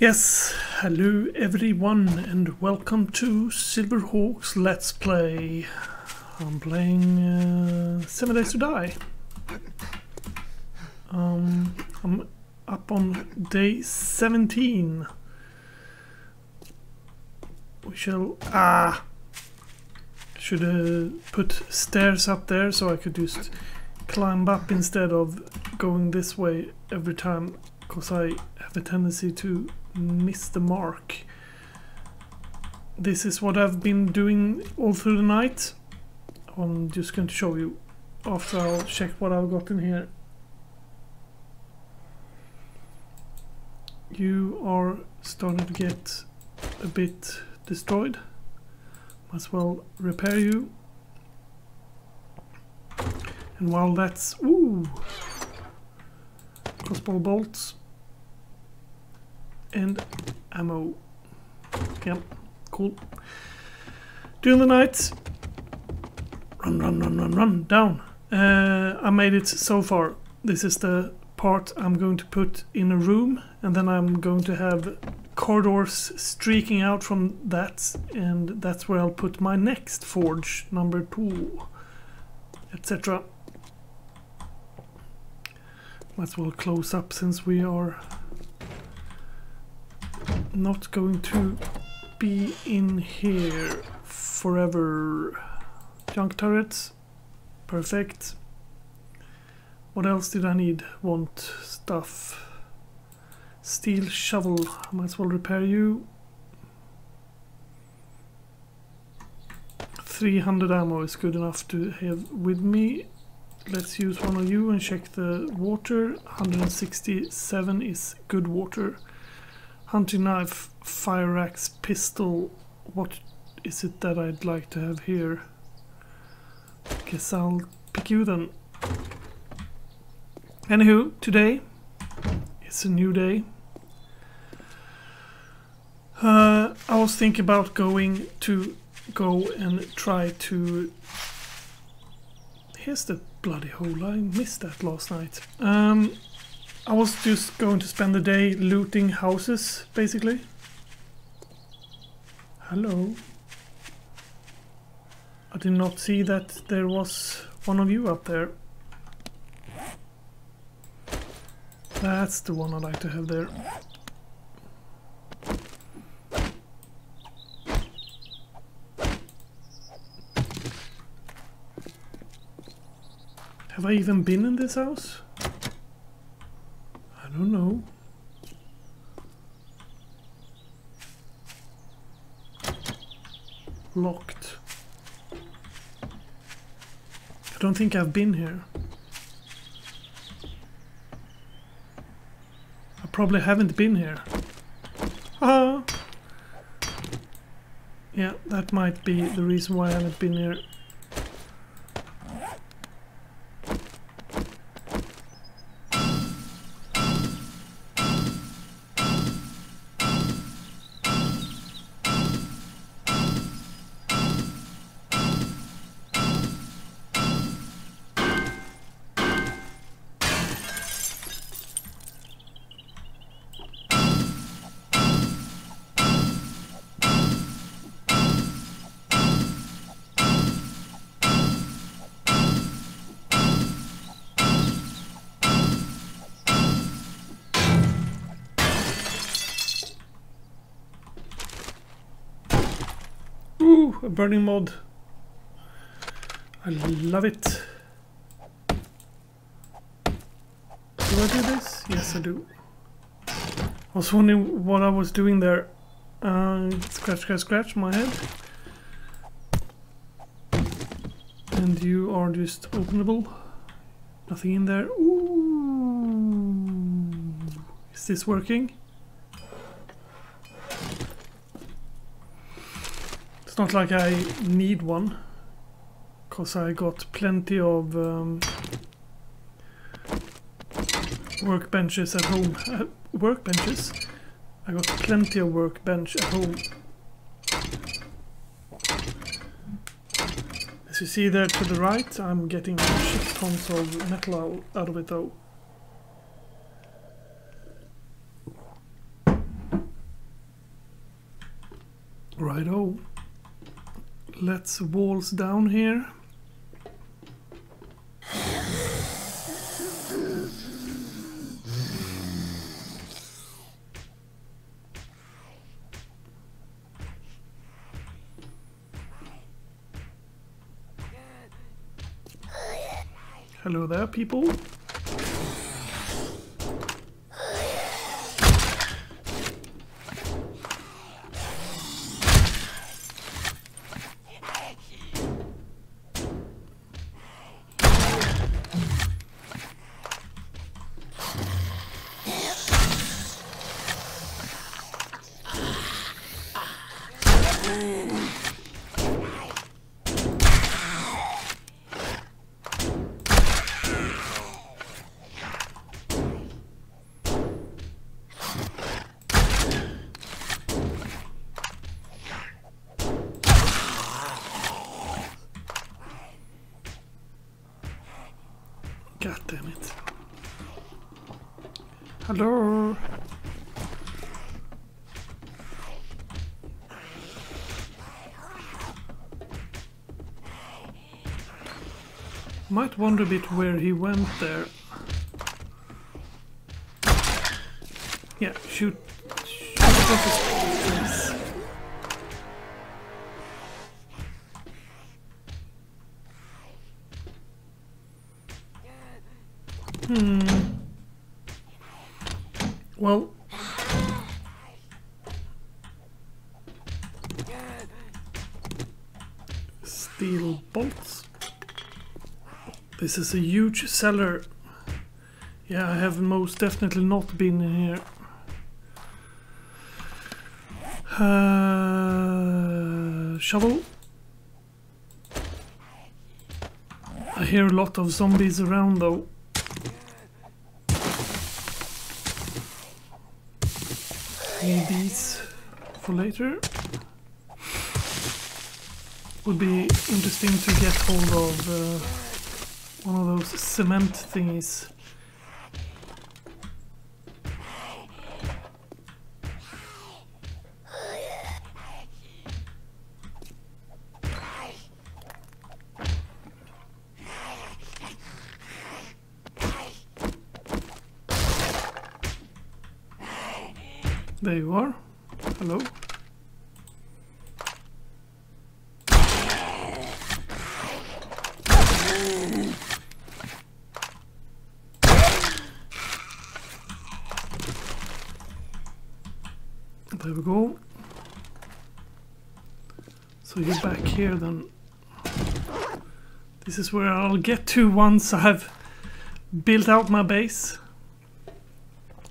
Yes, hello everyone and welcome to Silverhawks Let's Play. I'm playing uh, 7 Days to Die. Um, I'm up on day 17. We shall... Ah! Should uh, put stairs up there so I could just climb up instead of going this way every time because I have a tendency to miss the mark. This is what I've been doing all through the night. I'm just going to show you after I'll check what I've got in here. You are starting to get a bit destroyed. Might as well repair you. And while that's... Ooh! Crossbow bolts and ammo. Yep, cool. During the night, run, run, run, run, run, down. Uh, I made it so far. This is the part I'm going to put in a room, and then I'm going to have corridors streaking out from that, and that's where I'll put my next forge, number two, etc. Might as well close up since we are not going to be in here forever. Junk turrets. Perfect. What else did I need? Want stuff. Steel shovel. Might as well repair you. 300 ammo is good enough to have with me. Let's use one of you and check the water. 167 is good water. Hunting knife, fire axe, pistol. What is it that I'd like to have here? Guess I'll pick you then. Anywho, today it's a new day. Uh, I was thinking about going to go and try to. Here's the bloody hole. I missed that last night. Um, I was just going to spend the day looting houses, basically. Hello. I did not see that there was one of you up there. That's the one I like to have there. Have I even been in this house? I don't know. Locked. I don't think I've been here. I probably haven't been here. Ah! Yeah, that might be the reason why I haven't been here. Burning mod. I love it. Do I do this? Yes, I do. I was wondering what I was doing there. Uh, scratch, scratch, scratch my head. And you are just openable. Nothing in there. Ooh. Is this working? Not like I need one. Because I got plenty of um, workbenches at home. Uh, workbenches? I got plenty of workbench at home. As you see there to the right, I'm getting shit tons of metal out of it though. Righto. Let's walls down here. Hello there, people. God damn it. Hello? Might wonder a bit where he went there. Yeah, shoot. shoot This is a huge cellar. Yeah, I have most definitely not been in here. Uh, shovel. I hear a lot of zombies around though. Need these for later. Would be interesting to get hold of uh, one of those cement thingies. There you are. Hello. There we go. So you're back here then. This is where I'll get to once I've built out my base.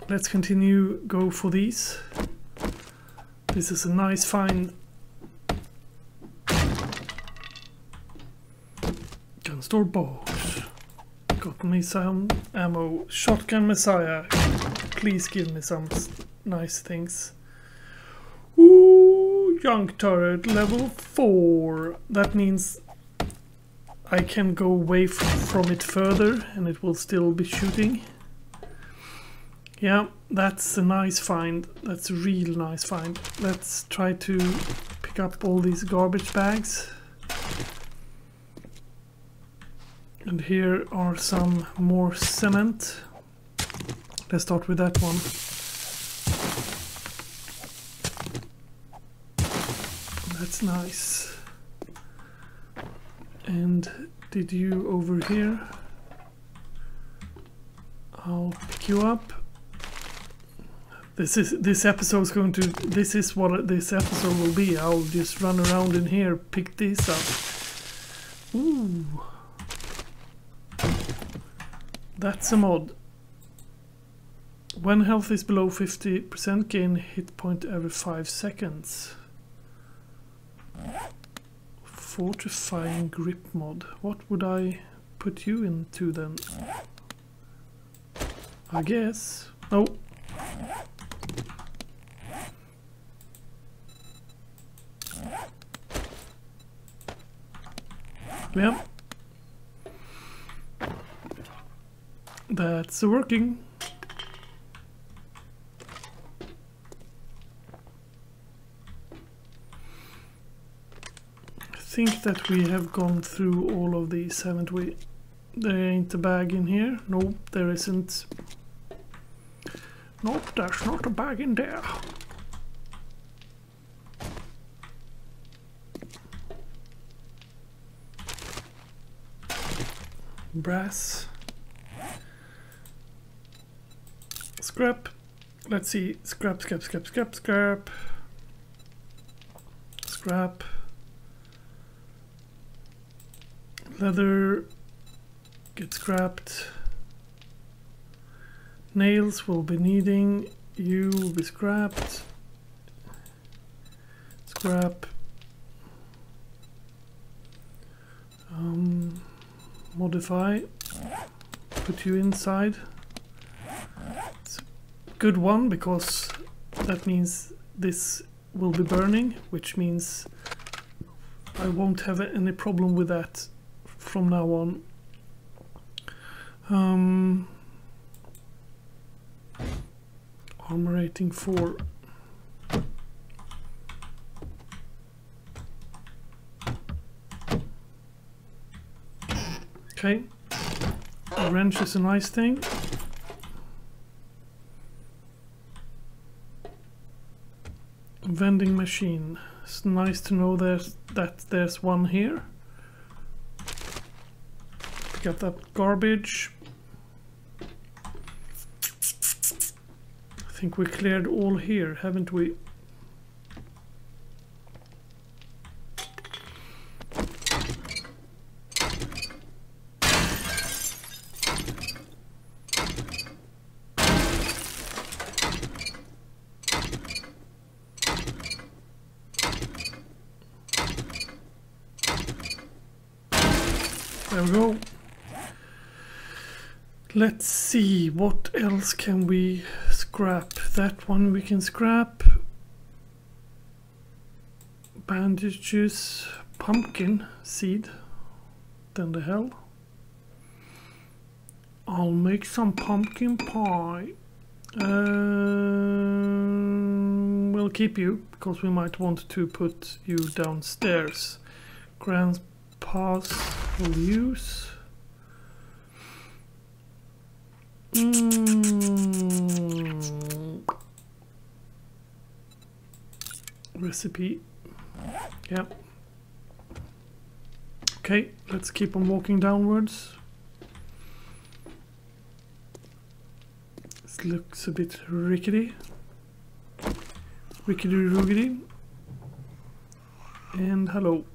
Let's continue go for these. This is a nice find. Gun store box. Got me some ammo. Shotgun Messiah. Please give me some nice things. Junk turret level 4. That means I can go away from it further and it will still be shooting. Yeah, that's a nice find. That's a real nice find. Let's try to pick up all these garbage bags. And here are some more cement. Let's start with that one. That's nice. And did you over here? I'll pick you up. This is this episode is going to this is what this episode will be. I'll just run around in here, pick these up. Ooh. That's a mod. When health is below 50%, gain hit point every 5 seconds. Fortifying grip mod. What would I put you into then? I guess. Oh. Yeah. That's working. Think that we have gone through all of these, haven't we? There ain't a bag in here. Nope, there isn't. Nope, there's not a bag in there. Brass. Scrap. Let's see. Scrap, scrap, scrap, scrap, scrap. Scrap. Leather. Get scrapped. Nails will be needing. You will be scrapped. Scrap. Um, modify. Put you inside. It's a good one because that means this will be burning, which means I won't have any problem with that from now on. Um, armor rating 4. Okay, a wrench is a nice thing. Vending machine. It's nice to know there's that there's one here. Up that garbage. I think we cleared all here, haven't we? There we go. Let's see, what else can we scrap? That one we can scrap. Bandages, pumpkin seed. Then the hell. I'll make some pumpkin pie. Um, we'll keep you because we might want to put you downstairs. Grandpa's will use. Mm. Recipe. Yep. Okay, let's keep on walking downwards. This looks a bit rickety. Rickety roogity. And hello.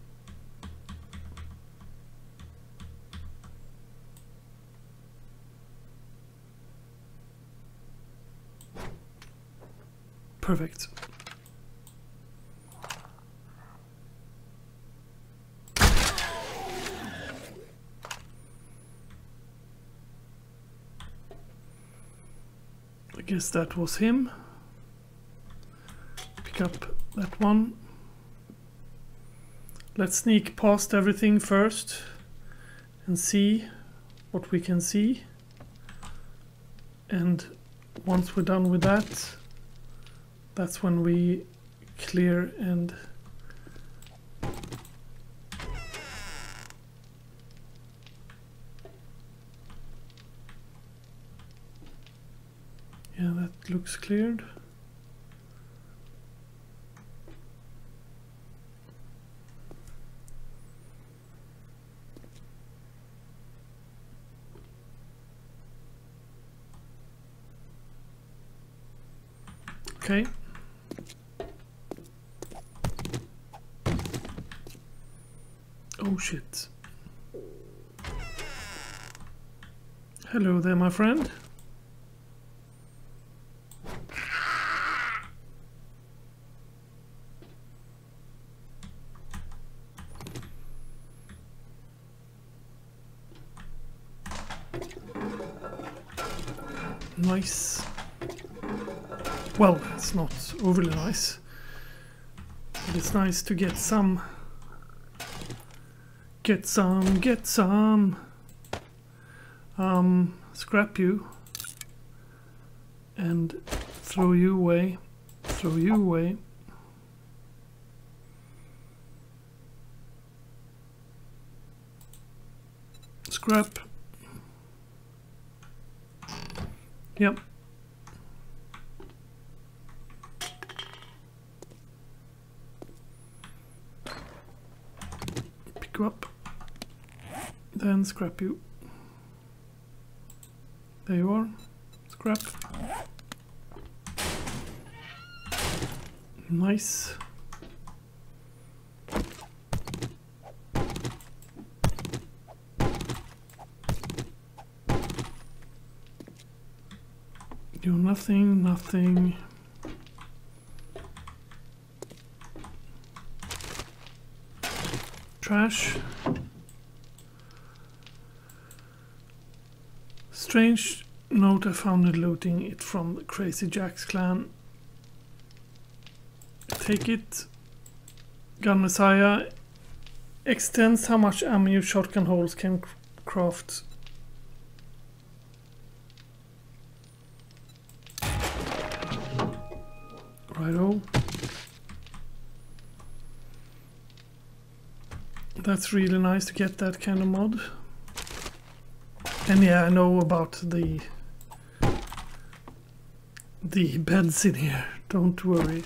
Perfect. I guess that was him. Pick up that one. Let's sneak past everything first and see what we can see. And once we're done with that, that's when we clear and yeah that looks cleared. Okay Oh shit. Hello there, my friend. Nice. Well, it's not overly nice. But it's nice to get some Get some, get some. Um, scrap you. And throw you away, throw you away. Scrap. Yep. Then scrap you. There you are. Scrap. Nice. Do nothing, nothing. Trash. Strange note I found it looting it from the Crazy Jacks clan. Take it. Gun Messiah extends how much ammo your shotgun holes can craft. Righto. That's really nice to get that kind of mod. And yeah, I know about the the beds in here. Don't worry.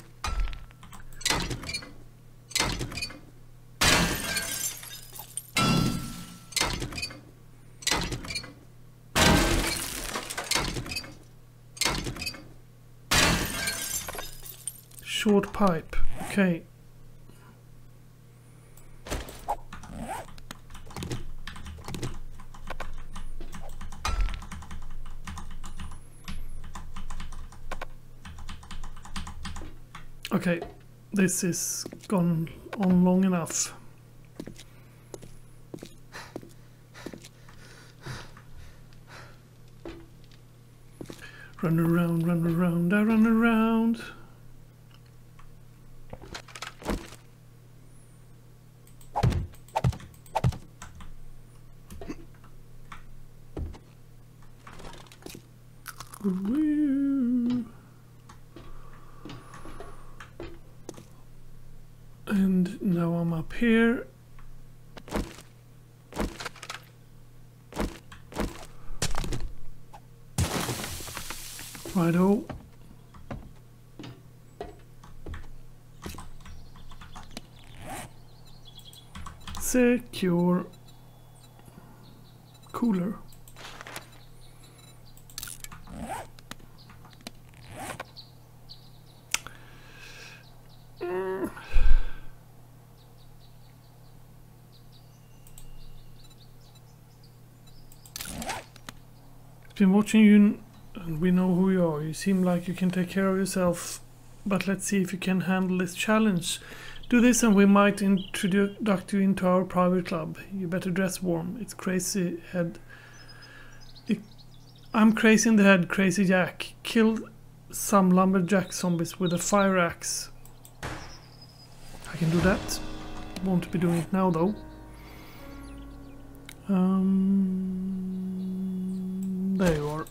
Short pipe. Okay. This is gone on long enough. Run around, run around, I run around. And now I'm up here. Righto. Oh. Secure cooler. Mm. Been watching you and we know who you are. You seem like you can take care of yourself, but let's see if you can handle this challenge. Do this and we might introduce you into our private club. You better dress warm. It's crazy head. It, I'm crazy in the head, crazy Jack. Kill some lumberjack zombies with a fire axe. I can do that. Won't be doing it now though. Um, there you are.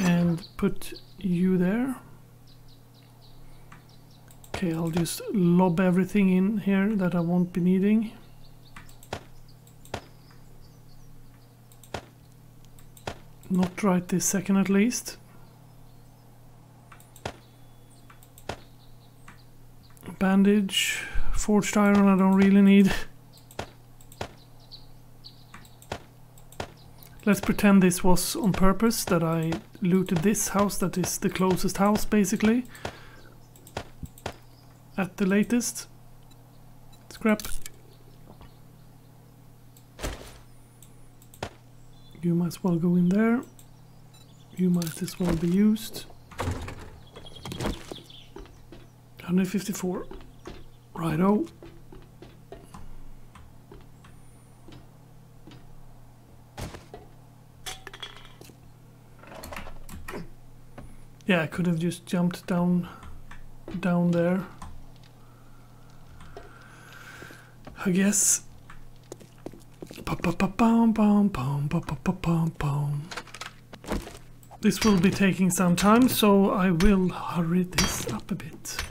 And put you there. Okay, I'll just lob everything in here that I won't be needing. Not right this second at least. Bandage, forged iron I don't really need. Let's pretend this was on purpose, that I looted this house that is the closest house basically. At the latest. Scrap. You might as well go in there. You might as well be used. 154. Righto. Yeah, I could have just jumped down down there. I guess. This will be taking some time, so I will hurry this up a bit.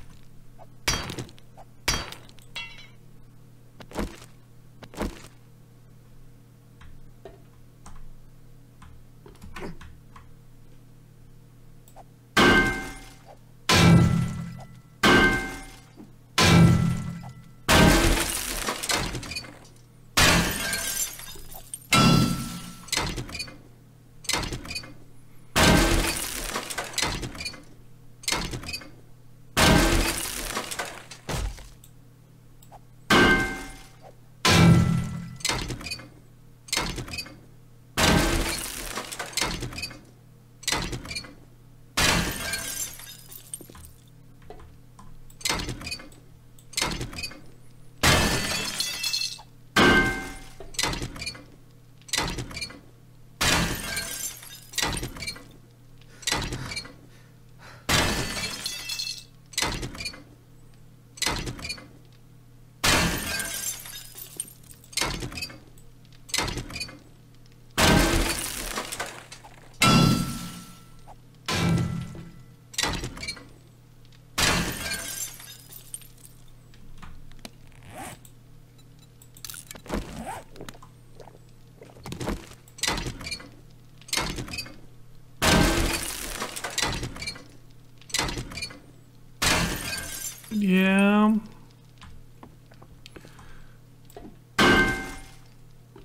Yeah.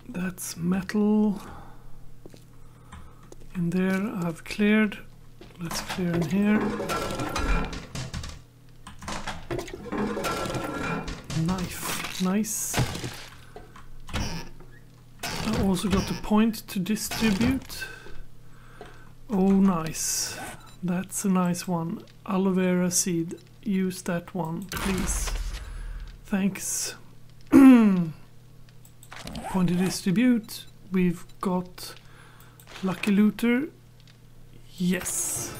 That's metal. In there I've cleared. Let's clear in here. Knife. Nice. I also got a point to distribute. Oh, nice. That's a nice one. Aloe vera seed. Use that one, please. Thanks. point to distribute. We've got Lucky Looter. Yes.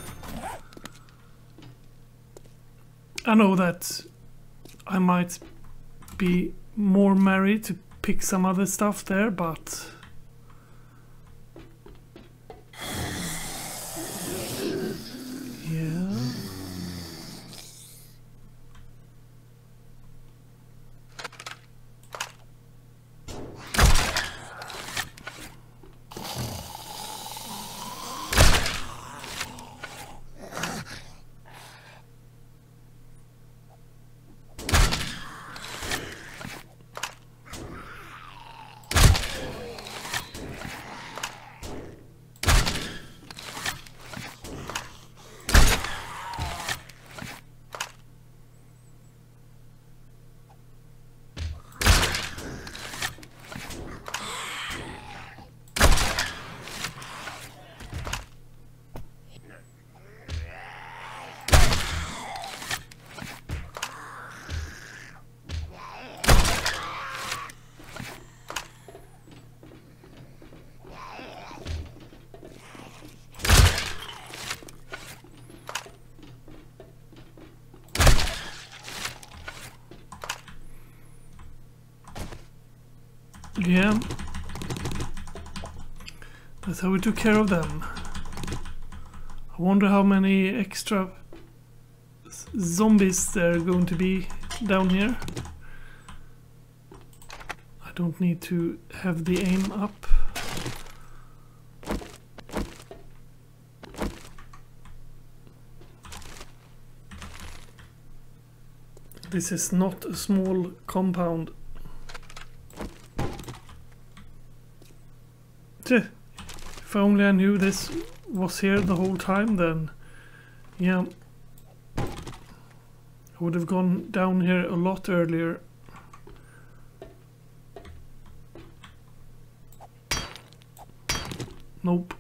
I know that I might be more merry to pick some other stuff there, but yeah. Yeah. How we took care of them. I wonder how many extra zombies there are going to be down here. I don't need to have the aim up. This is not a small compound. If only I knew this was here the whole time then yeah. I would have gone down here a lot earlier. Nope.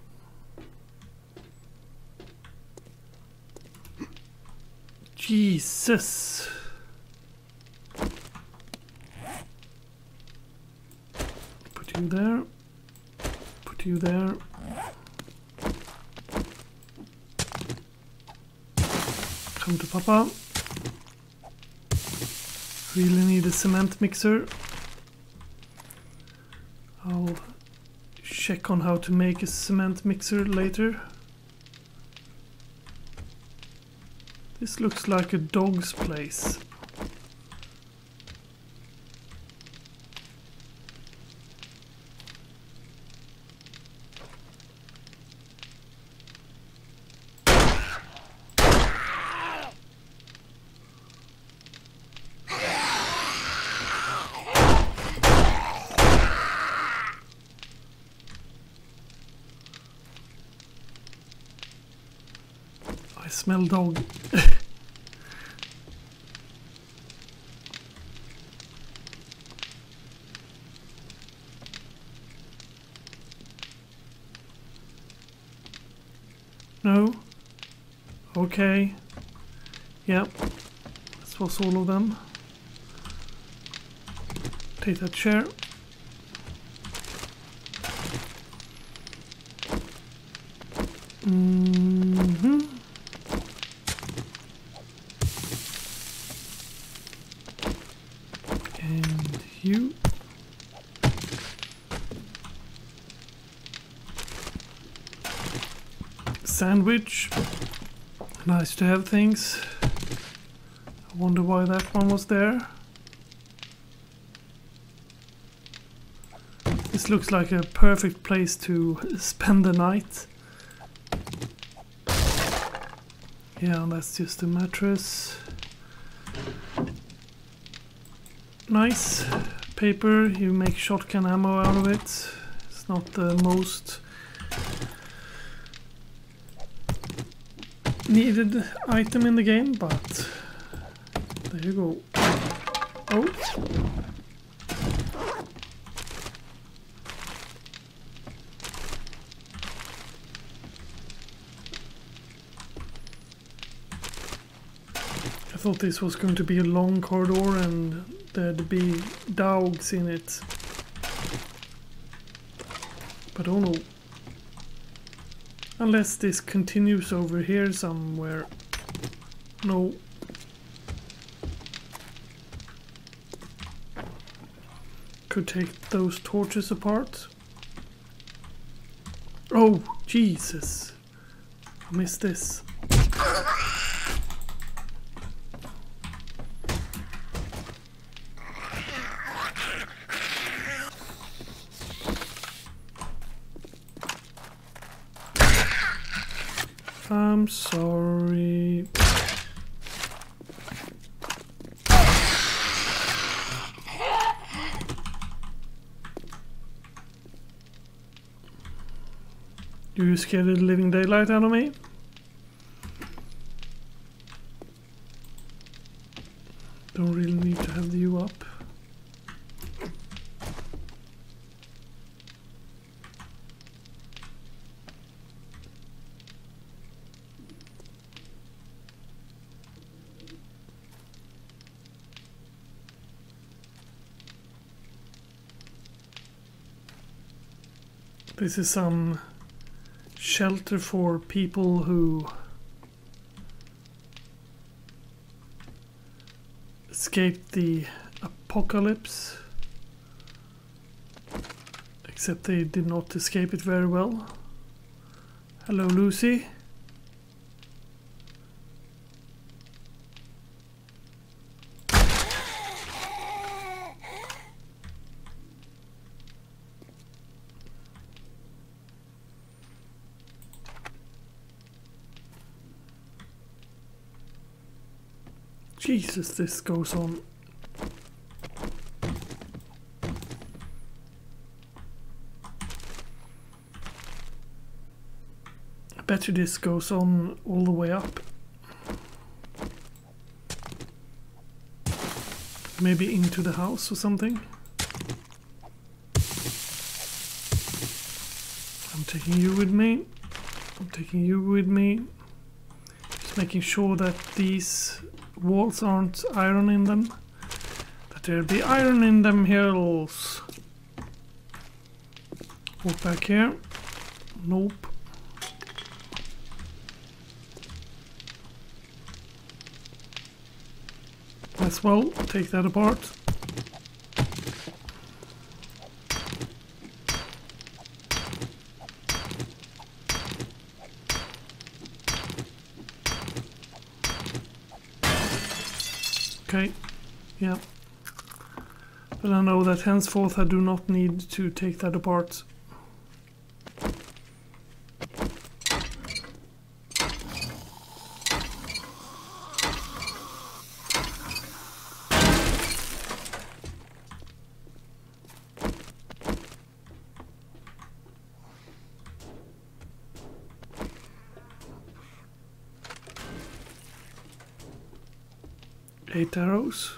Jesus. Put you there. Put you there Come to Papa. Really need a cement mixer. I'll check on how to make a cement mixer later. This looks like a dog's place. Dog. no? Okay. Yep. This was all of them. Take that chair. Mm Sandwich. Nice to have things. I wonder why that one was there. This looks like a perfect place to spend the night. Yeah, that's just a mattress. Nice paper, you make shotgun ammo out of it. It's not the most needed item in the game, but there you go. Oh. I thought this was going to be a long corridor and there'd be dogs in it. But oh no. Unless this continues over here somewhere. No. Could take those torches apart. Oh, Jesus. I missed this. I'm sorry. Scared the living daylight out of me? Don't really need to have you up. This is some shelter for people who escaped the apocalypse. Except they did not escape it very well. Hello, Lucy. Jesus, this goes on. I bet you this goes on all the way up. Maybe into the house or something. I'm taking you with me. I'm taking you with me. Just making sure that these walls aren't iron in them. That there'll be iron in them hills. Walk back here. Nope. As well take that apart. Okay, yeah. But I know that henceforth I do not need to take that apart. Eight arrows.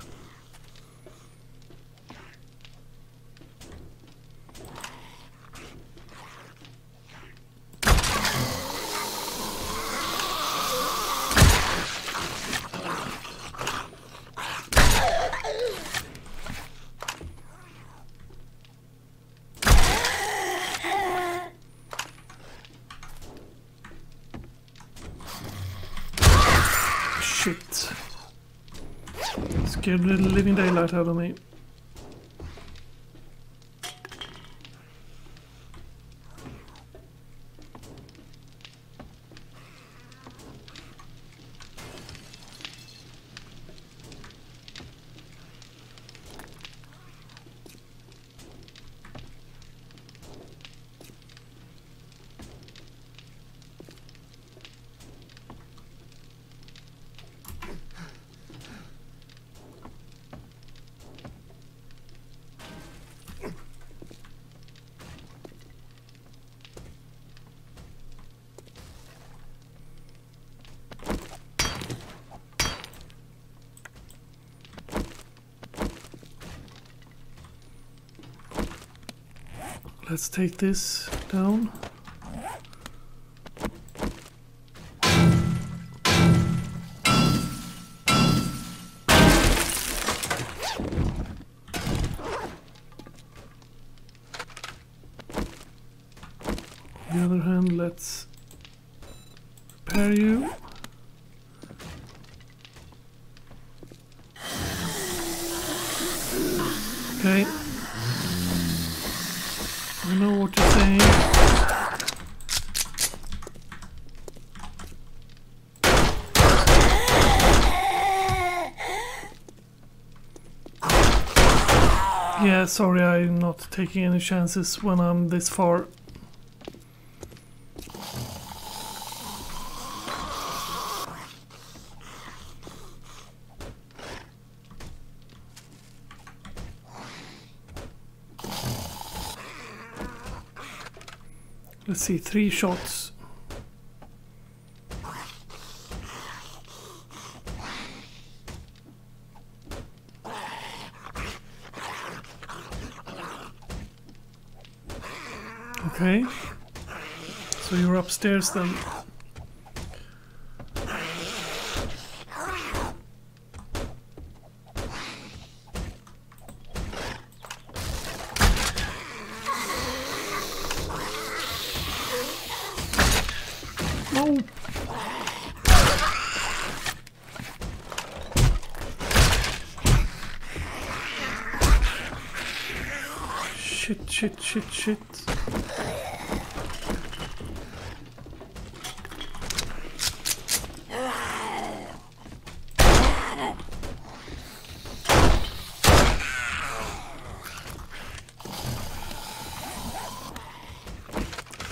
Shit. Scared the living daylight out of me. Let's take this down. On the other hand, let's repair you. Okay. Sorry, I'm not taking any chances when I'm this far. Let's see, three shots. Okay. So you're upstairs then. Shit, shit, shit,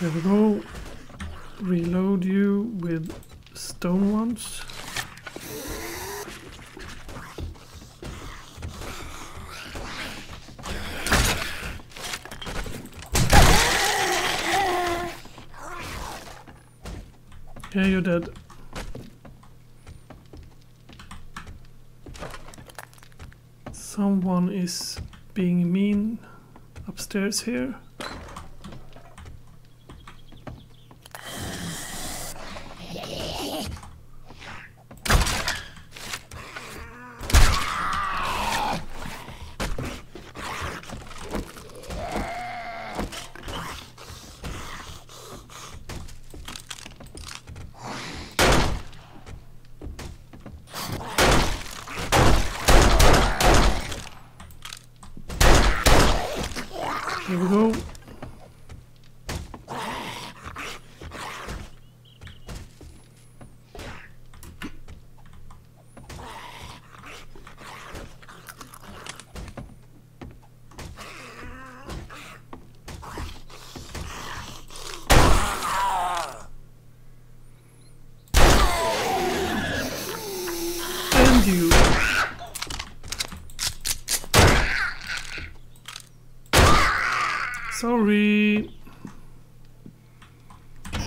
There we go. Reload you with stone ones. Yeah, you're dead. Someone is being mean upstairs. Here we go. And you. Sorry.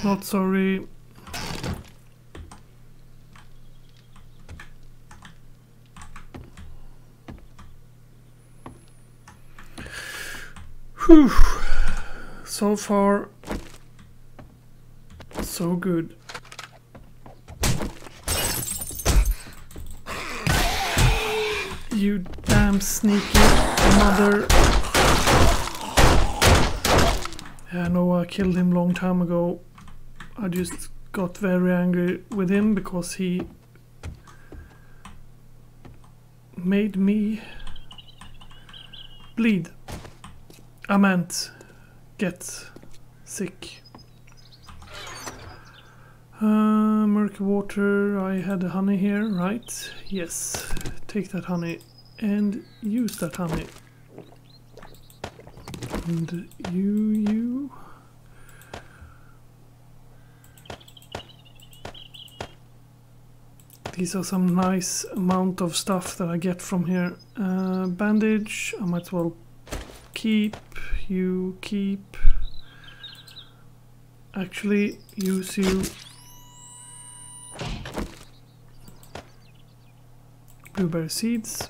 Not sorry. Whew. So far, so good. You damn sneaky mother. Yeah, I know I killed him long time ago. I just got very angry with him because he made me bleed. I meant get sick. Uh, murky water, I had the honey here, right? Yes, take that honey and use that honey. And you, you. These are some nice amount of stuff that I get from here. Uh, bandage, I might as well keep. You keep. Actually, use you. Blueberry seeds.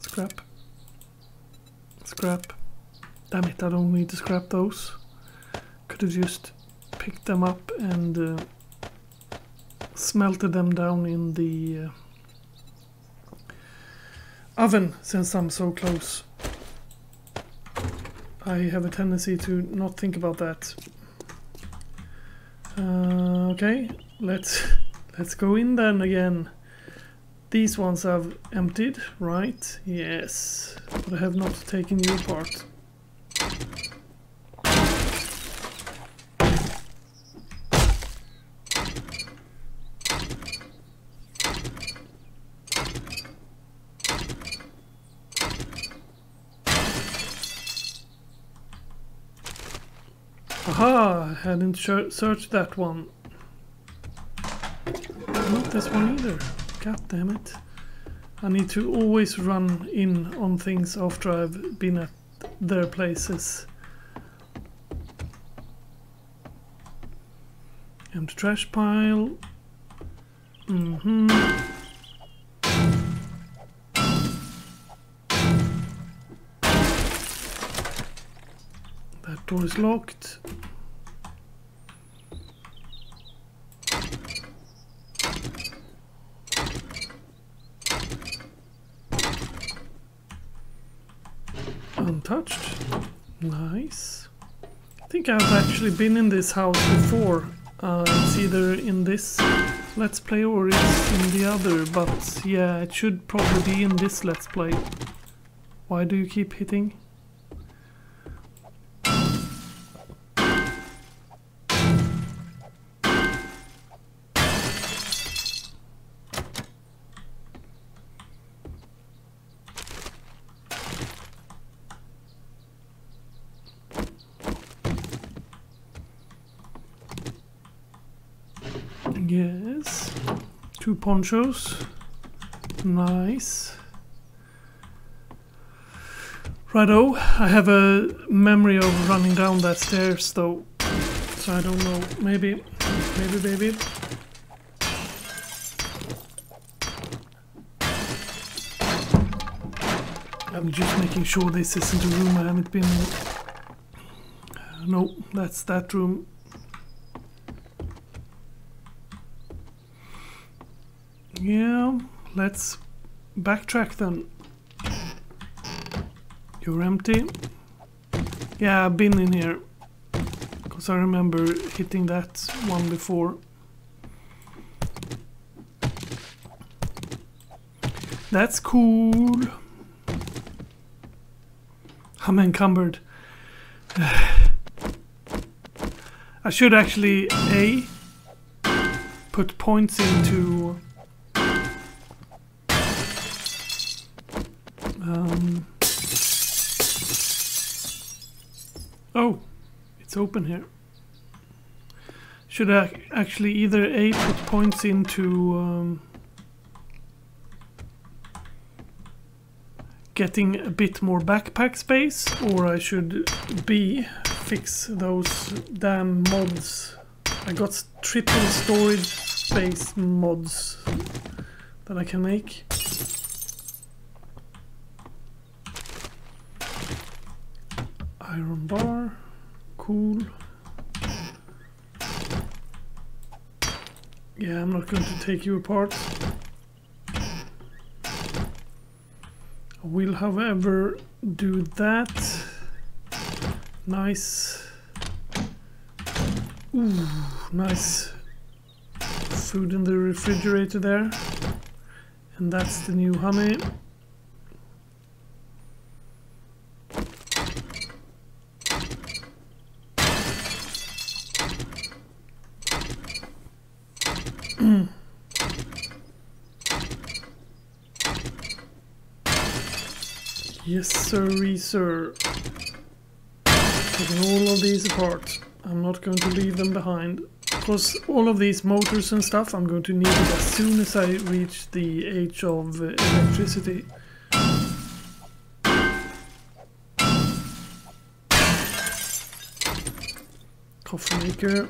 Scrap scrap. Damn it, I don't need to scrap those. Could have just picked them up and uh, smelted them down in the uh, oven since I'm so close. I have a tendency to not think about that. Uh, okay, let's let's go in then again. These ones I've emptied, right? Yes, but I have not taken you apart. Hadn't searched that one. Not this one either. God damn it. I need to always run in on things after I've been at their places. Empty trash pile. Mm-hmm. That door is locked. Untouched. Nice. I think I've actually been in this house before. Uh, it's either in this Let's Play or it's in the other, but yeah, it should probably be in this Let's Play. Why do you keep hitting? Yes. Two ponchos. Nice. Righto, I have a memory of running down that stairs though. So I don't know. Maybe, maybe, maybe. I'm just making sure this isn't a room I haven't been in. No, that's that room. Yeah, let's backtrack then. You're empty. Yeah, I've been in here. Because I remember hitting that one before. That's cool. I'm encumbered. I should actually A put points into Um, oh, it's open here. Should I actually either A put points into um, getting a bit more backpack space or I should B fix those damn mods. I got triple storage space mods that I can make. Iron bar. Cool. Yeah, I'm not going to take you apart. I will, however, do that. Nice. Ooh, nice food in the refrigerator there. And that's the new honey. Yes, sir, sir. Taking all of these apart. I'm not going to leave them behind. Because all of these motors and stuff I'm going to need it as soon as I reach the age of uh, electricity. Coffee maker.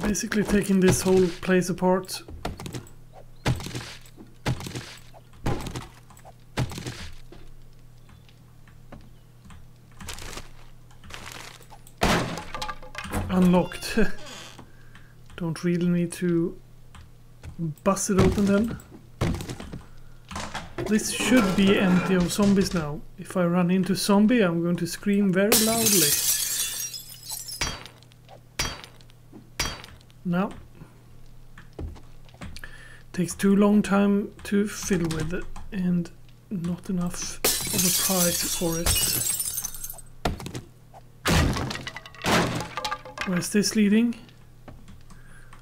Basically taking this whole place apart unlocked. Don't really need to bust it open then. This should be empty of zombies now. If I run into zombie, I'm going to scream very loudly. Now Takes too long time to fill with it and not enough of a price for it. Where's this leading?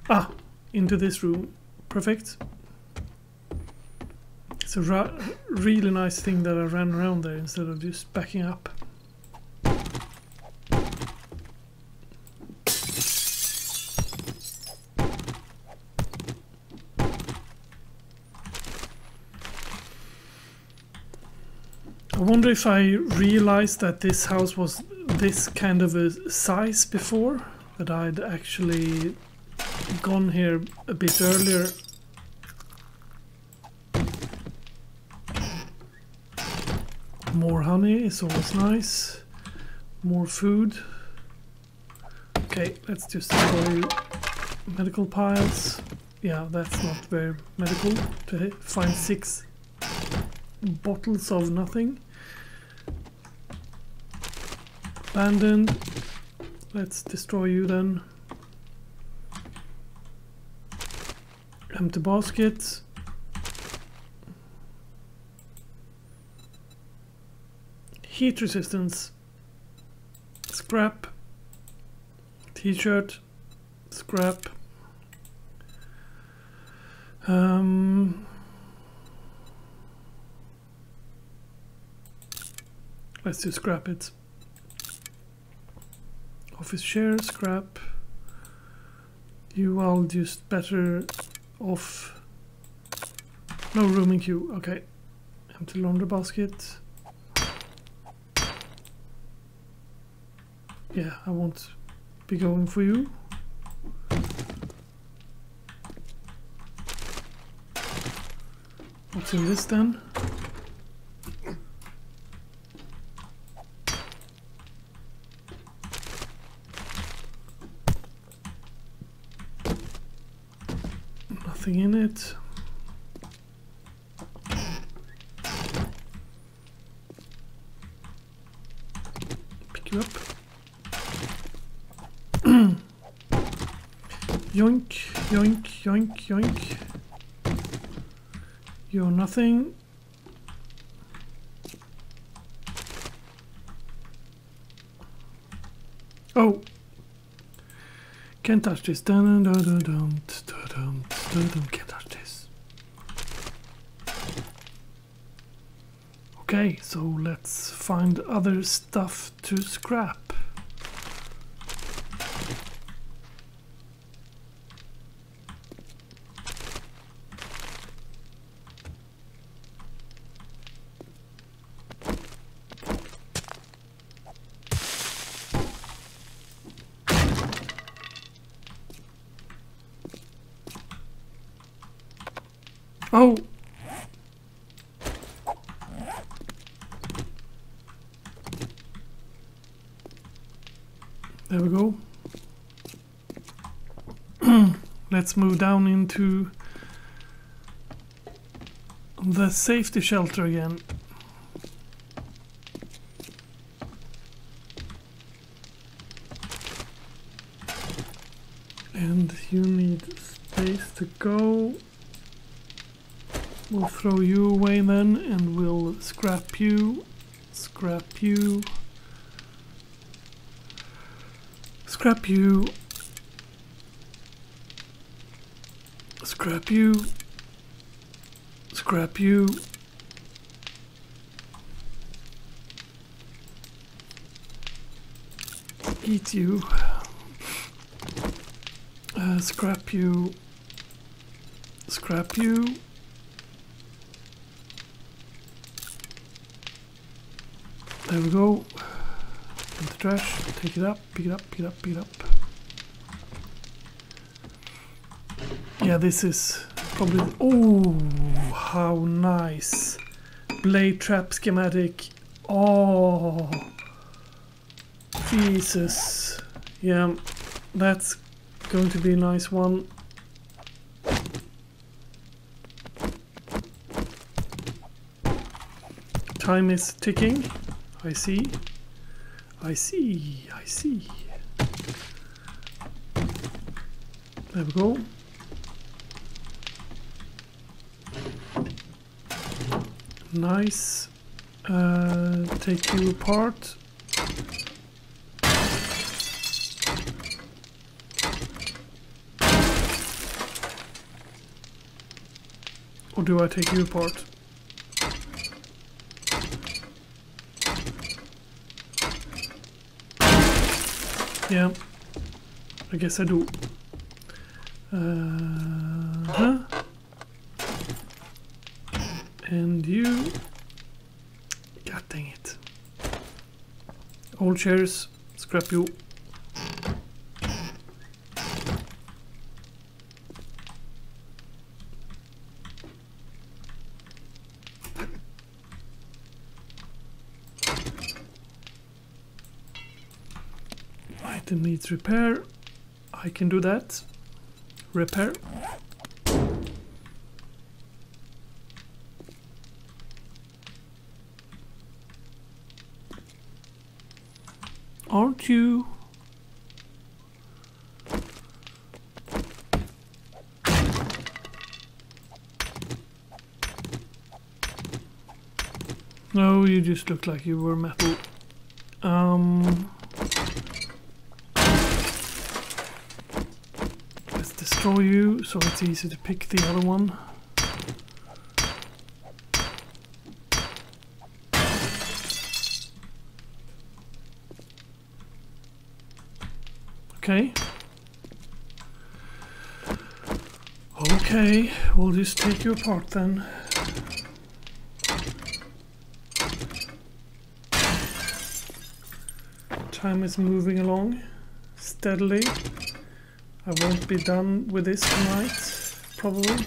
Ah, into this room. Perfect. It's a really nice thing that I ran around there instead of just backing up. I wonder if I realized that this house was this kind of a size before, that I'd actually gone here a bit earlier More honey is always nice. More food. Okay, let's just destroy medical piles. Yeah, that's not very medical to find six bottles of nothing. Abandoned. Let's destroy you then. Empty basket. heat resistance, scrap, t-shirt, scrap, um, let's just scrap it. Office share, scrap. You all just better off. No rooming queue, okay. Empty laundry basket. yeah, I won't be going for you. What's in this then? Nothing in it. Pick you up. Yoink, yoink, yoink, yoink. You're nothing. Oh! Can't touch this. Dun, dun, dun, dun, dun, dun, dun, dun. Can't touch this. Okay, so let's find other stuff to scrap. Oh! There we go. Let's move down into the safety shelter again. And you need space to go. We'll throw you away then and we'll scrap you, scrap you, scrap you, scrap you, you, eat you, uh, scrap you, scrap you, There we go. In the trash. Take it up, pick it up, pick it up, pick it up. Yeah, this is probably... Oh, how nice. Blade trap schematic. Oh. Jesus. Yeah, that's going to be a nice one. Time is ticking. I see. I see. I see. There we go. Nice. Uh, take you apart. Or do I take you apart? Yeah, I guess I do. Uh huh. And you. God dang it. Old chairs, scrap you. Item needs repair. I can do that. Repair. Aren't you? No, you just looked like you were metal. Um, let's destroy you so it's easy to pick the other one. Okay. Okay, we'll just take you apart then. Time is moving along steadily. I won't be done with this tonight, probably.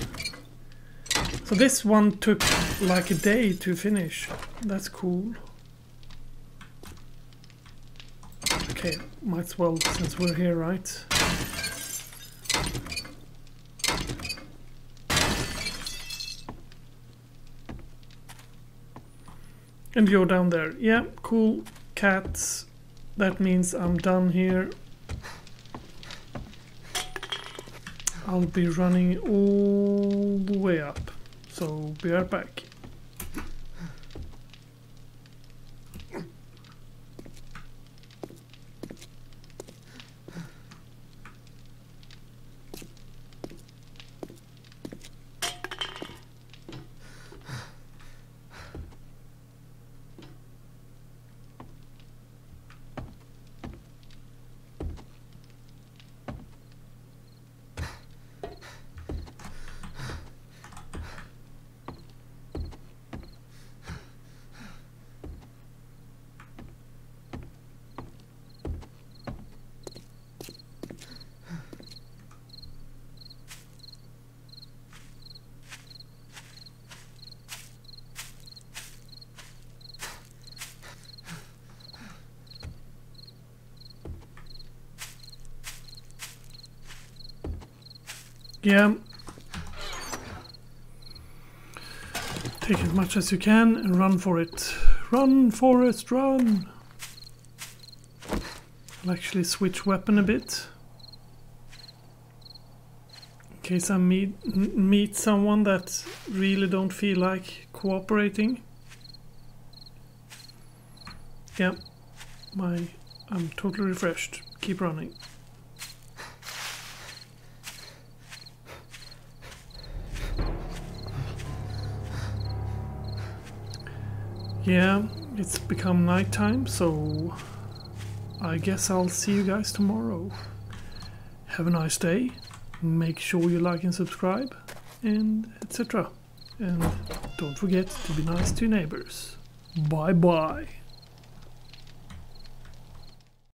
So this one took like a day to finish. That's cool. Okay, might as well since we're here, right? And you're down there. Yeah, cool. Cats. That means I'm done here. I'll be running all the way up. So be right back. Yeah. Take as much as you can and run for it. Run, Forrest, run! I'll actually switch weapon a bit. In case I meet, meet someone that really don't feel like cooperating. Yeah, my I'm totally refreshed. Keep running. Yeah, it's become nighttime, so I guess I'll see you guys tomorrow. Have a nice day. Make sure you like and subscribe, and etc. And don't forget to be nice to your neighbors. Bye bye.